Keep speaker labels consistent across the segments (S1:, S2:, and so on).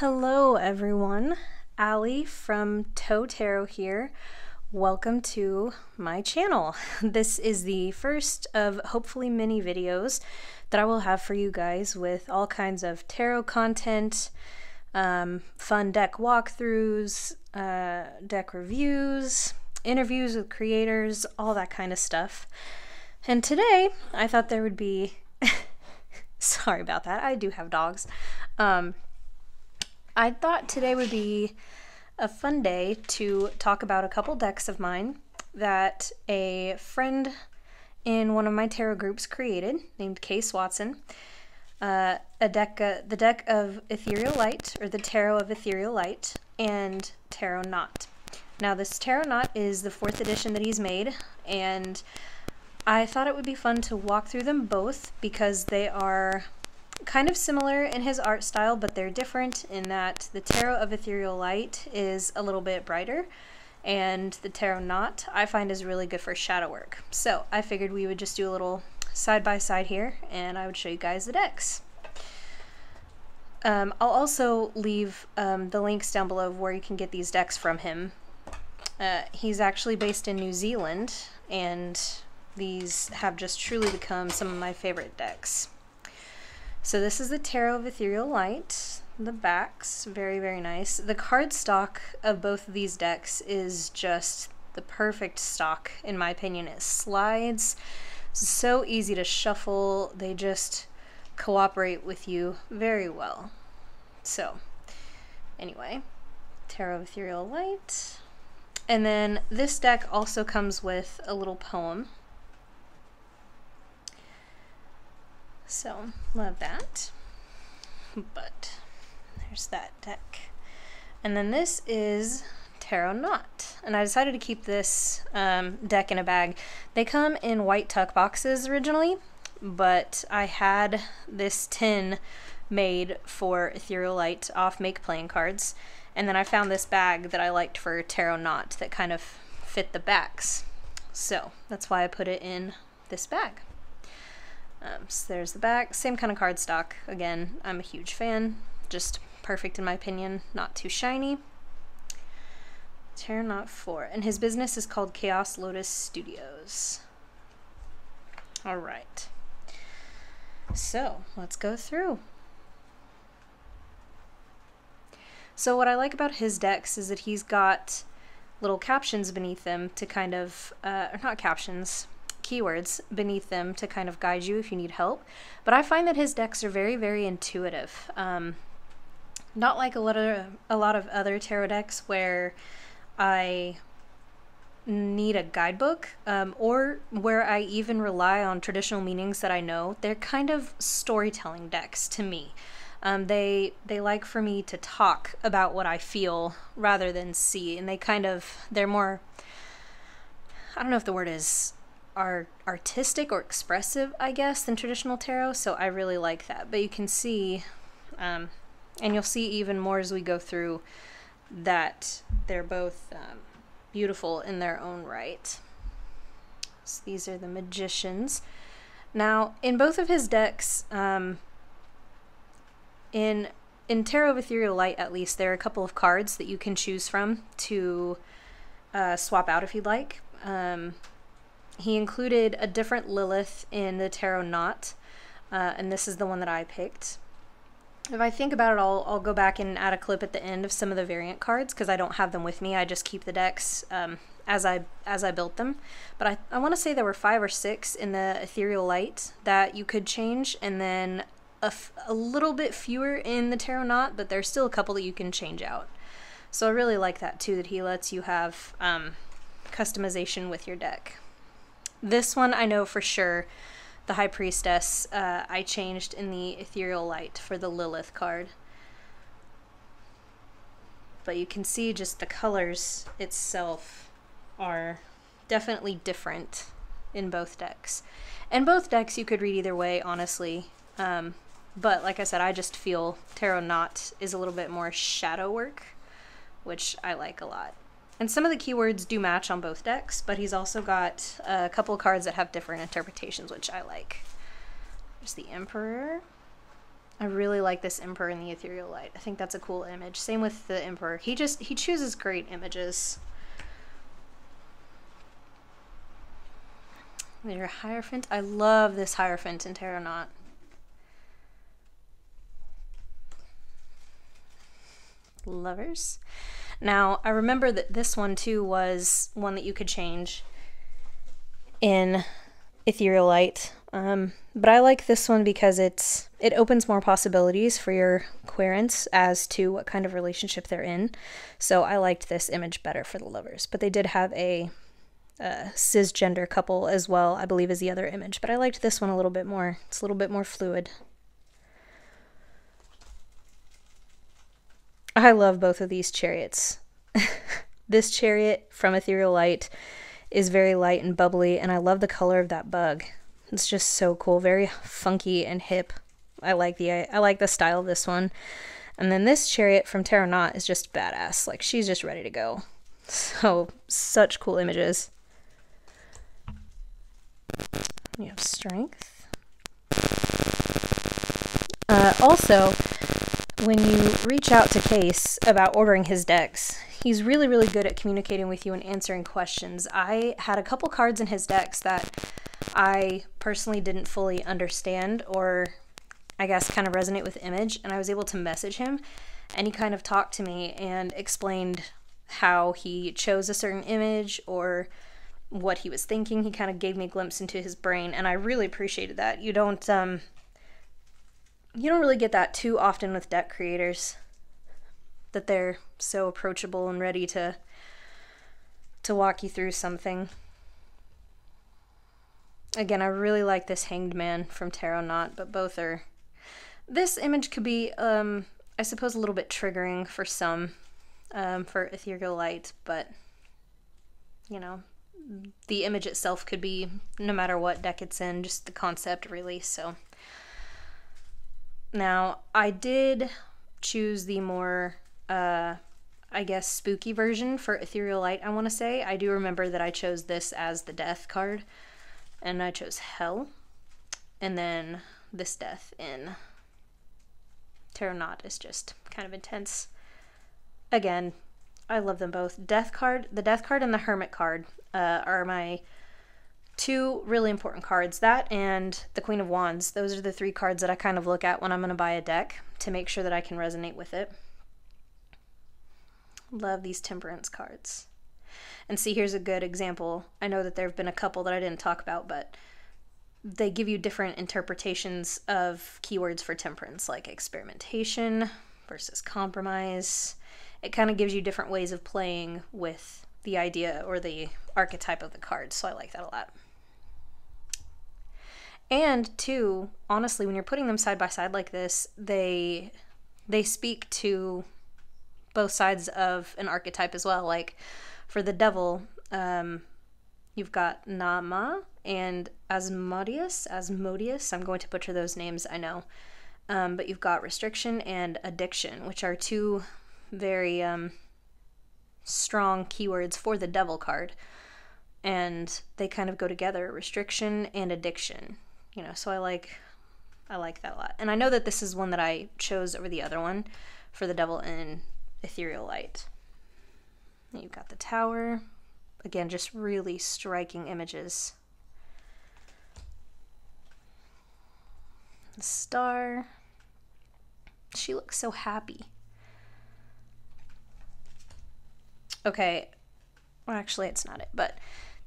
S1: Hello, everyone. Ali from Teau Tarot here. Welcome to my channel. This is the first of hopefully many videos that I will have for you guys with all kinds of tarot content, um, fun deck walkthroughs, uh, deck reviews, interviews with creators, all that kind of stuff. And today, I thought there would be. sorry about that. I do have dogs. Um, I thought today would be a fun day to talk about a couple decks of mine that a friend in one of my tarot groups created named Case Watson. Uh, a deck, uh, the deck of Ethereal Light, or the Tarot of Ethereal Light, and Tarot Naught. Now, this Tarot Naught is the fourth edition that he's made, and I thought it would be fun to walk through them both because they are kind of similar in his art style, but they're different in that the Tarot of Ethereal Light is a little bit brighter, and the Tarot Naught I find is really good for shadow work. So I figured we would just do a little side by side here, and I would show you guys the decks. Um, I'll also leave um, the links down below where you can get these decks from him. Uh, he's actually based in New Zealand, and these have just truly become some of my favorite decks. So this is the Tarot of Ethereal Light. The backs, very, very nice. The card stock of both of these decks is just the perfect stock, in my opinion. It slides, so easy to shuffle. They just cooperate with you very well. So, anyway, Tarot of Ethereal Light. And then this deck also comes with a little poem So, love that. But there's that deck. And then this is Tarot Naught. And I decided to keep this um, deck in a bag. They come in white tuck boxes originally, but I had this tin made for Ethereal Light off MakePlayingCards. And then I found this bag that I liked for Tarot Naught that kind of fit the backs. So that's why I put it in this bag. Um, so there's the back, same kind of cardstock. Again, I'm a huge fan. Just perfect in my opinion, not too shiny. Tarot Naught 4. And his business is called Chaos Lotus Studios. Alright. So, let's go through. So what I like about his decks is that he's got little captions beneath them to kind of, uh, or not captions, keywords beneath them to kind of guide you if you need help. But I find that his decks are very, very intuitive. Um, not like a lot of a lot of other tarot decks where I need a guidebook um, or where I even rely on traditional meanings that I know. They're kind of storytelling decks to me. Um, they they like for me to talk about what I feel rather than see, and they kind of they're more. I don't know if the word is are artistic or expressive, I guess, than traditional tarot. So I really like that. But you can see, um, and you'll see even more as we go through, that they're both um, beautiful in their own right. So these are the magicians. Now, in both of his decks, um, in in Tarot of Ethereal Light, at least, there are a couple of cards that you can choose from to uh, swap out if you'd like. Um, he included a different Lilith in the Tarot Naught, uh, and this is the one that I picked. If I think about it, I'll, I'll go back and add a clip at the end of some of the variant cards because I don't have them with me. I just keep the decks um, as I as I built them. But I, I want to say there were five or six in the Ethereal Light that you could change, and then a, a little bit fewer in the Tarot Naught, but there's still a couple that you can change out. So I really like that too, that he lets you have um, customization with your deck. This one I know for sure. The High Priestess uh, I changed in the Ethereal Light for the Lilith card. But you can see just the colors itself are definitely different in both decks. And both decks you could read either way, honestly. Um, but like I said, I just feel Tarot Naught is a little bit more shadow work, which I like a lot. And some of the keywords do match on both decks, but he's also got a couple cards that have different interpretations, which I like. There's the Emperor. I really like this Emperor in the Ethereal Light. I think that's a cool image. Same with the Emperor. He just, he chooses great images. Your Hierophant. I love this Hierophant in Tarot Naught. Lovers. Now, I remember that this one too was one that you could change in Ethereal Light. Um, but I like this one because it's it opens more possibilities for your querents as to what kind of relationship they're in. So I liked this image better for the lovers. But they did have a, a cisgender couple as well, I believe is the other image. But I liked this one a little bit more. It's a little bit more fluid. I love both of these chariots. this chariot from Ethereal Light is very light and bubbly, and I love the color of that bug. It's just so cool, very funky and hip. I like the I like the style of this one. And then this chariot from Tarot Naught is just badass. Like she's just ready to go. So such cool images. You have strength. Uh, also, when you reach out to Case about ordering his decks, he's really, really good at communicating with you and answering questions. I had a couple cards in his decks that I personally didn't fully understand or I guess kind of resonate with image and I was able to message him and he kind of talked to me and explained how he chose a certain image or what he was thinking. He kind of gave me a glimpse into his brain and I really appreciated that. You don't um you don't really get that too often with deck creators that they're so approachable and ready to to walk you through something. Again, I really like this Hanged Man from Tarot Naught, but both are... This image could be, um, I suppose, a little bit triggering for some, um, for Ethereal Light, but, you know, the image itself could be no matter what deck it's in, just the concept really, so... Now, I did choose the more, uh, I guess, spooky version for Ethereal Light, I want to say. I do remember that I chose this as the Death card and I chose Hell, and then this death in Tarot Naught is just kind of intense. Again, I love them both. Death card, the Death card and the Hermit card uh, are my two really important cards. That and the Queen of Wands. Those are the three cards that I kind of look at when I'm going to buy a deck to make sure that I can resonate with it. Love these Temperance cards. And see, here's a good example. I know that there have been a couple that I didn't talk about, but they give you different interpretations of keywords for temperance, like experimentation versus compromise. It kind of gives you different ways of playing with the idea or the archetype of the card, so I like that a lot. And two, honestly, when you're putting them side by side like this, they they speak to both sides of an archetype as well. Like for the devil, um, you've got Naamah and Asmodeus. Asmodeus. I'm going to butcher those names, I know. Um, but you've got restriction and addiction, which are two very um, strong keywords for the devil card. And they kind of go together restriction and addiction. You know, so I like I like that a lot. And I know that this is one that I chose over the other one for the devil in ethereal light. You've got the tower. Again, just really striking images. The star. She looks so happy. Okay, well, actually, it's not it, but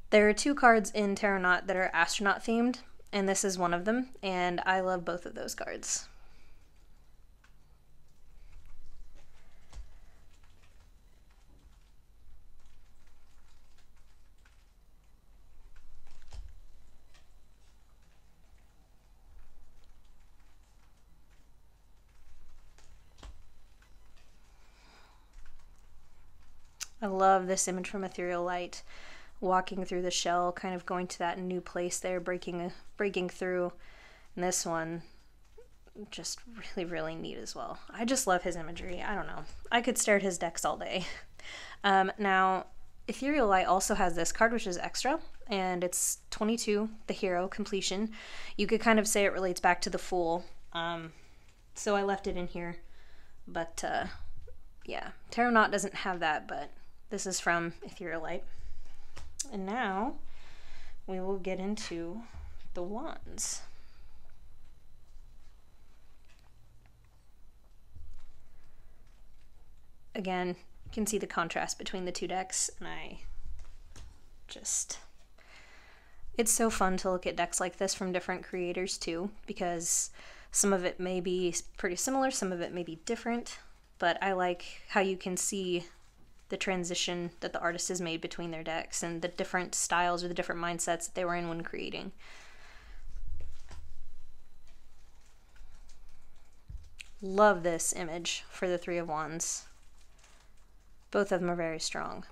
S1: there are two cards in Tarot Naught that are astronaut themed, and this is one of them, and I love both of those cards. I love this image from Ethereal Light, walking through the shell, kind of going to that new place there, breaking breaking through. And this one, just really, really neat as well. I just love his imagery. I don't know. I could stare at his decks all day. Um, now, Ethereal Light also has this card, which is extra, and it's 22, the hero completion. You could kind of say it relates back to the Fool. Um, so I left it in here. But uh, yeah, Tarot Naught doesn't have that, but this is from Ethereal Light. And now we will get into the wands. Again, you can see the contrast between the two decks, and I just it's so fun to look at decks like this from different creators too, because some of it may be pretty similar, some of it may be different, but I like how you can see the transition that the artist has made between their decks and the different styles or the different mindsets that they were in when creating. Love this image for the Three of Wands. Both of them are very strong.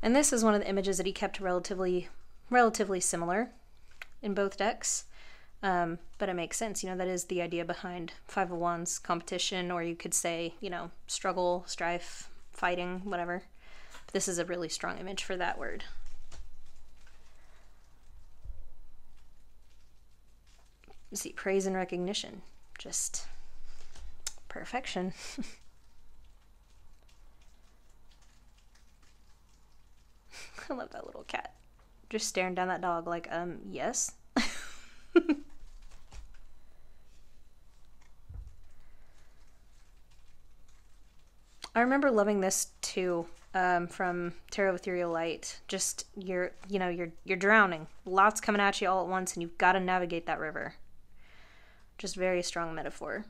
S1: And this is one of the images that he kept relatively relatively similar in both decks. Um, but it makes sense, you know, that is the idea behind Five of Wands competition, or you could say, you know, struggle, strife, fighting, whatever. But this is a really strong image for that word. See, praise and recognition. Just perfection. I love that little cat. Just staring down that dog like, um, yes. I remember loving this too um, from Tarot Ethereal Light. Just you're, you know, you're you're drowning. Lots coming at you all at once, and you've got to navigate that river. Just very strong metaphor.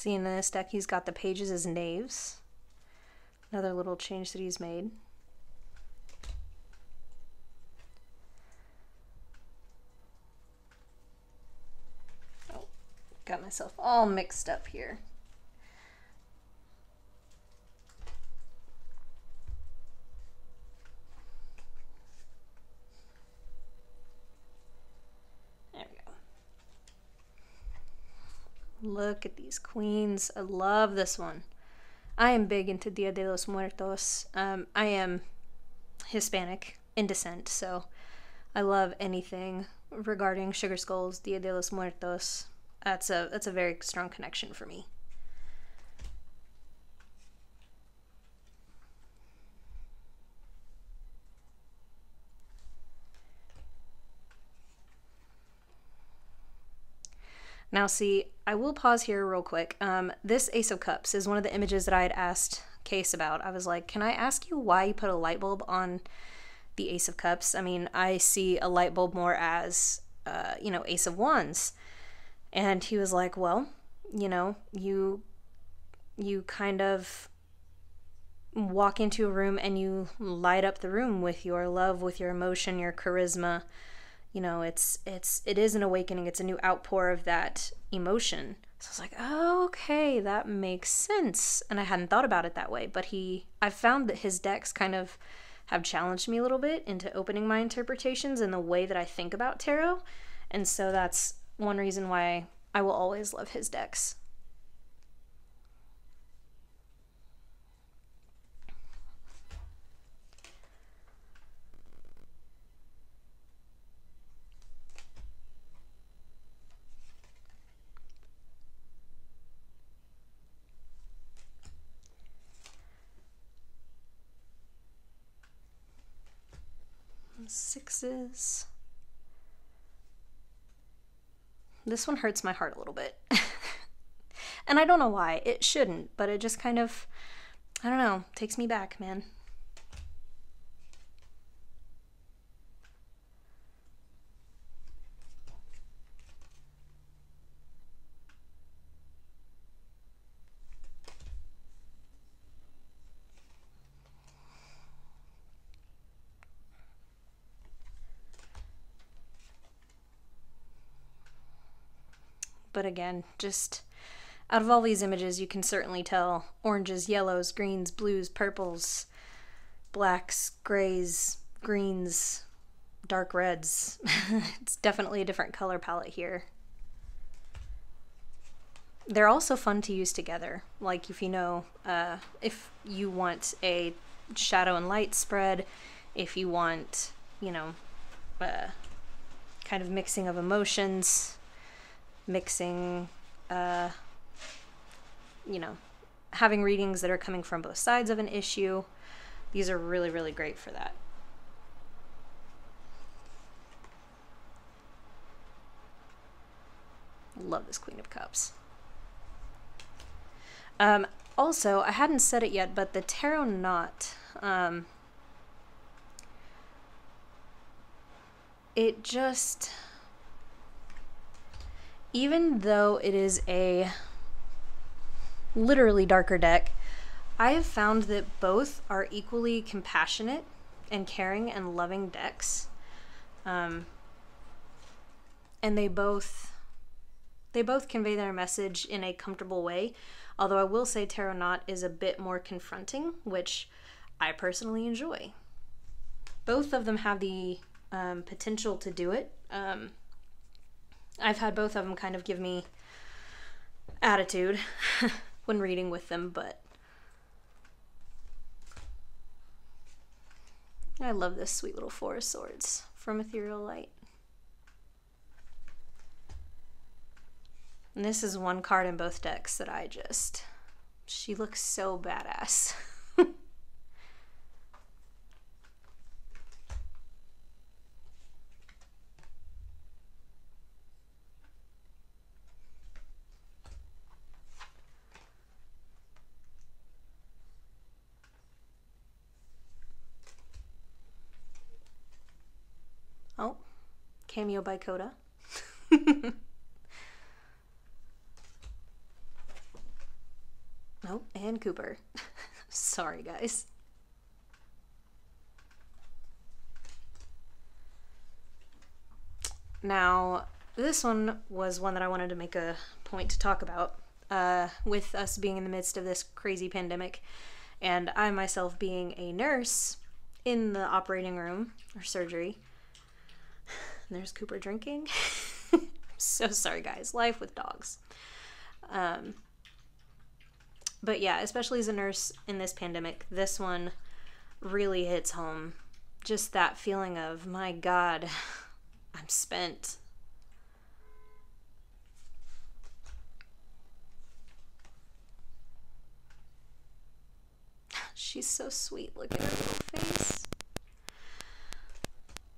S1: See in this deck he's got the pages as knaves. Another little change that he's made. Oh, got myself all mixed up here. Look at these queens. I love this one. I am big into Dia de los Muertos. Um, I am Hispanic in descent, so I love anything regarding Sugar Skulls, Dia de los Muertos. That's a that's a very strong connection for me. Now, see, I will pause here real quick. Um, this Ace of Cups is one of the images that I had asked Case about. I was like, can I ask you why you put a light bulb on the Ace of Cups? I mean, I see a light bulb more as, uh, you know, Ace of Wands. And he was like, well, you know, you you kind of walk into a room and you light up the room with your love, with your emotion, your charisma, you know it's it's it is an awakening. It's a new outpour of that emotion. So i was like oh, okay that makes sense. And i hadn't thought about it that way but he i've found that his decks kind of have challenged me a little bit into opening my interpretations and the way that i think about tarot. And so that's one reason why i will always love his decks sixes. This one hurts my heart a little bit. and I don't know why. It shouldn't, but it just kind of, I don't know, takes me back, man. Again, just out of all these images, you can certainly tell oranges, yellows, greens, blues, purples, blacks, grays, greens, dark reds. it's definitely a different color palette here. They're also fun to use together. Like if you know, uh, if you want a shadow and light spread, if you want, you know, uh, kind of mixing of emotions, mixing, uh, you know, having readings that are coming from both sides of an issue. These are really, really great for that. Love this Queen of Cups. Um, also, I hadn't said it yet, but the Tarot Naught, um, it just, even though it is a literally darker deck, I have found that both are equally compassionate and caring and loving decks. Um, and they both they both convey their message in a comfortable way. Although I will say Tarot Naught is a bit more confronting, which I personally enjoy. Both of them have the um, potential to do it. Um, I've had both of them kind of give me attitude when reading with them, but I love this sweet little Four of Swords from Ethereal Light. And this is one card in both decks that I just. She looks so badass. oh, cameo by Coda. Oh, and Cooper. Sorry, guys. Now, this one was one that I wanted to make a point to talk about. Uh, with us being in the midst of this crazy pandemic, and I myself being a nurse in the operating room or surgery. And there's Cooper drinking. so sorry, guys. Life with dogs. Um, but yeah, especially as a nurse in this pandemic, this one really hits home. Just that feeling of, my God, I'm spent. She's so sweet. Look at her little face.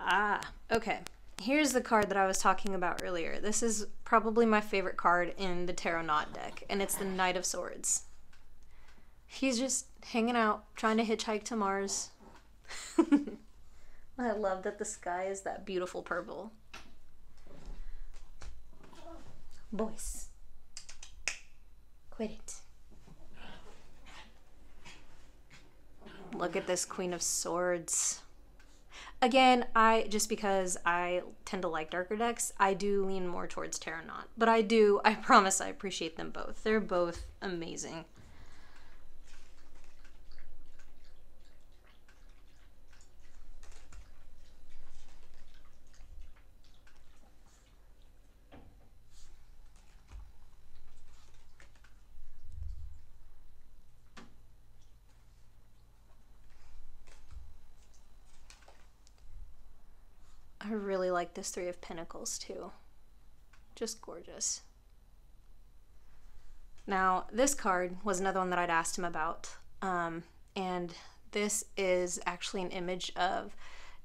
S1: Ah, okay. Here's the card that I was talking about earlier. This is probably my favorite card in the Tarot Naught deck, and it's the Knight of Swords. He's just hanging out, trying to hitchhike to Mars. I love that the sky is that beautiful purple. Boys, quit it. Look at this Queen of Swords. Again, I just because I tend to like darker decks, I do lean more towards Naught. But I do, I promise I appreciate them both. They're both amazing. I really like this Three of Pentacles too. Just gorgeous. Now, this card was another one that I'd asked him about. Um, and this is actually an image of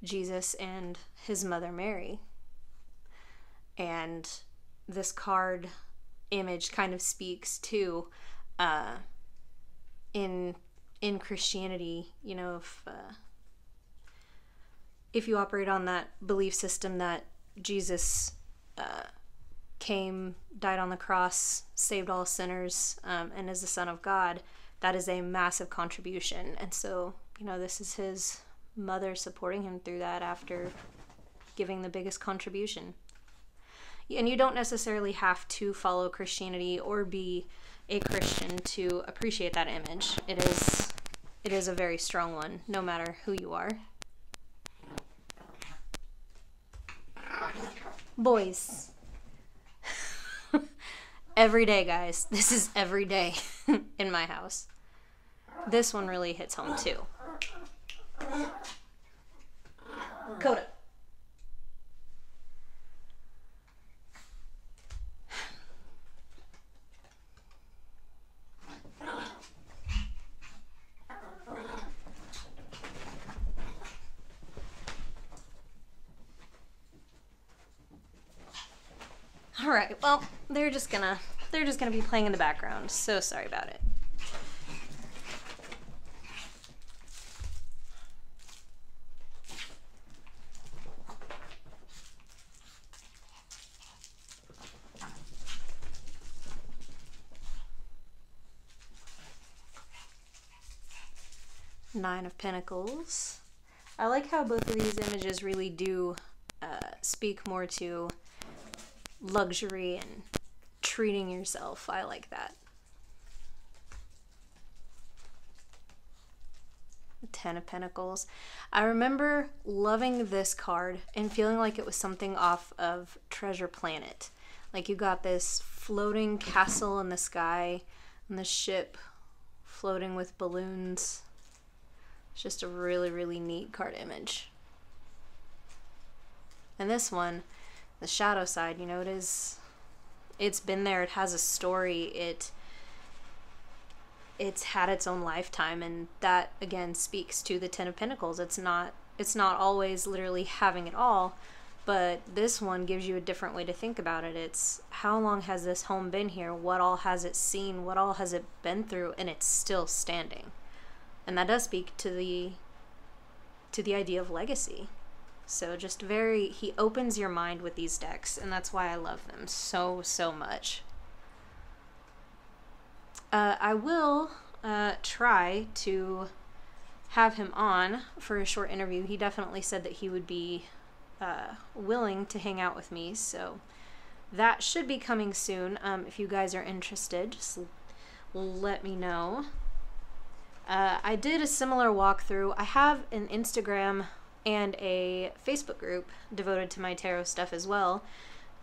S1: Jesus and his mother Mary. And this card image kind of speaks to uh, in in Christianity, you know, if uh, if you operate on that belief system that Jesus uh, came, died on the cross, saved all sinners, um, and is the Son of God, that is a massive contribution. And so, you know, this is his mother supporting him through that after giving the biggest contribution. And you don't necessarily have to follow Christianity or be a Christian to appreciate that image. It is it is a very strong one, no matter who you are. Boys. every day, guys. This is every day in my house. This one really hits home too. Coda. All right. Well, they're just gonna they're just gonna be playing in the background. So sorry about it. Nine of Pentacles. I like how both of these images really do uh, speak more to luxury and treating yourself. I like that. Ten of Pentacles. I remember loving this card and feeling like it was something off of Treasure Planet. Like you got this floating castle in the sky and the ship floating with balloons. It's just a really, really neat card image. And this one, the shadow side, you know, it is it's been there, it has a story, it it's had its own lifetime and that again speaks to the 10 of pentacles. It's not it's not always literally having it all, but this one gives you a different way to think about it. It's how long has this home been here? What all has it seen? What all has it been through? And it's still standing. And that does speak to the to the idea of legacy. So just very, he opens your mind with these decks, and that's why I love them so, so much. Uh, I will uh, try to have him on for a short interview. He definitely said that he would be uh, willing to hang out with me, so that should be coming soon. Um, if you guys are interested, just let me know. Uh, I did a similar walkthrough. I have an Instagram and a Facebook group devoted to my tarot stuff as well.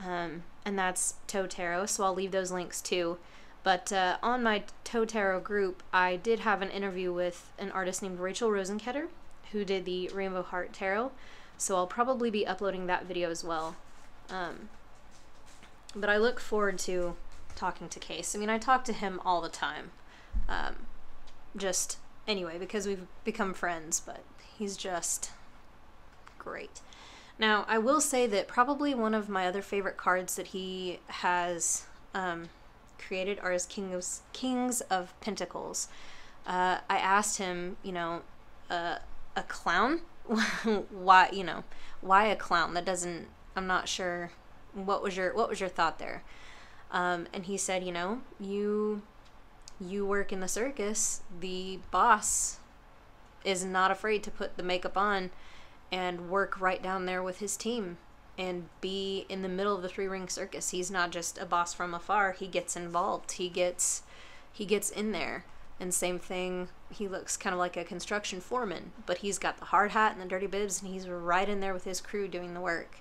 S1: Um, and that's Teau Tarot, so I'll leave those links too. But uh, on my Teau Tarot group, I did have an interview with an artist named Rachel Rosenketter, who did the Rainbow Heart Tarot. So I'll probably be uploading that video as well. Um, but I look forward to talking to Case. I mean, I talk to him all the time. Um, just anyway, because we've become friends, but he's just great. Now, I will say that probably one of my other favorite cards that he has um, created are his King of, Kings of Pentacles. Uh, I asked him, you know, uh, a clown? why, you know, why a clown? That doesn't, I'm not sure. What was your, what was your thought there? Um, and he said, you know, you, you work in the circus. The boss is not afraid to put the makeup on and work right down there with his team and be in the middle of the three ring circus. He's not just a boss from afar. He gets involved. He gets he gets in there. And same thing, he looks kind of like a construction foreman, but he's got the hard hat and the dirty bibs and he's right in there with his crew doing the work.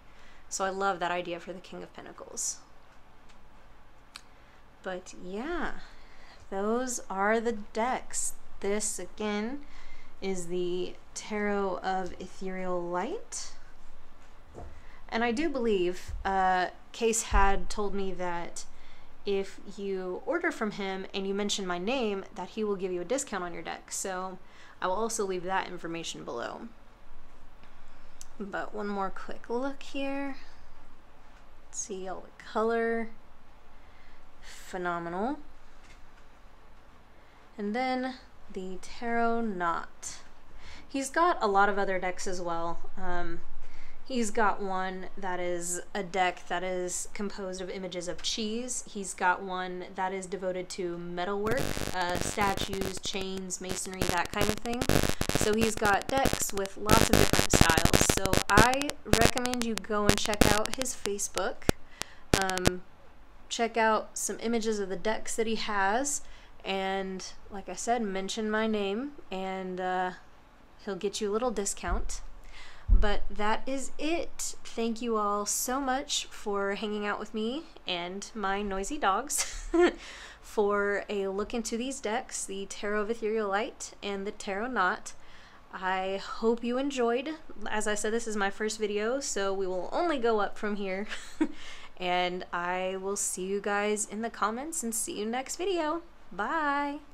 S1: So I love that idea for the King of Pentacles. But yeah, those are the decks. This again is the Tarot of Ethereal Light. And I do believe uh, Case had told me that if you order from him and you mention my name, that he will give you a discount on your deck. So I will also leave that information below. But one more quick look here. Let's see all the color. Phenomenal. And then the Tarot Naught. He's got a lot of other decks as well. Um, he's got one that is a deck that is composed of images of cheese. He's got one that is devoted to metalwork, uh, statues, chains, masonry, that kind of thing. So he's got decks with lots of different styles. So I recommend you go and check out his Facebook. Um, check out some images of the decks that he has. And like I said, mention my name and uh, he'll get you a little discount. But that is it. Thank you all so much for hanging out with me and my noisy dogs for a look into these decks the Tarot of Ethereal Light and the Tarot Naught. I hope you enjoyed. As I said, this is my first video, so we will only go up from here. and I will see you guys in the comments and see you next video. Bye!